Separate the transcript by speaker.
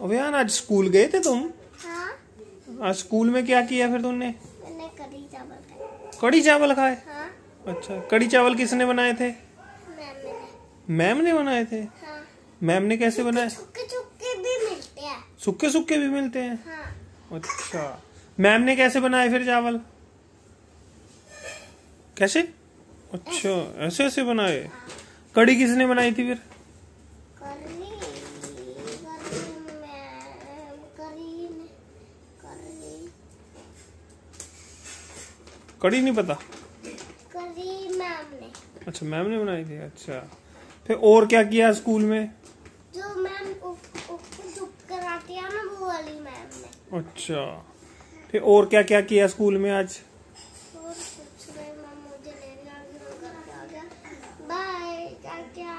Speaker 1: अभियान आज स्कूल गए थे तुम?
Speaker 2: हाँ।
Speaker 1: आज स्कूल में क्या किया फिर तुमने?
Speaker 2: मैंने कढ़ी चावल खाए
Speaker 1: कड़ी चावल खाए?
Speaker 2: हाँ।
Speaker 1: अच्छा कड़ी चावल किसने बनाए थे?
Speaker 2: मैम
Speaker 1: ने। बनाए थे?
Speaker 2: हाँ।
Speaker 1: मैम ने कैसे बनाए?
Speaker 2: छुक्के छुक्के भी मिलते हैं।
Speaker 1: सूखे सूखे भी मिलते हैं?
Speaker 2: हाँ।
Speaker 1: अच्छा। मैम ने कैसे बनाए फिर चावल? कैसे? अच्छा ऐसे। ऐसे बनाए। कड़ी किसने बनाई थी फिर? कड़ी नहीं पता?
Speaker 2: कड़ी मैम ने।
Speaker 1: अच्छा मैम ने बनाई थी अच्छा। फिर और क्या किया स्कूल में?
Speaker 2: जो मैम कराती है ना वो वाली मैम ने।
Speaker 1: अच्छा। फिर और क्या क्या किया स्कूल में आज? बाय क्या क्या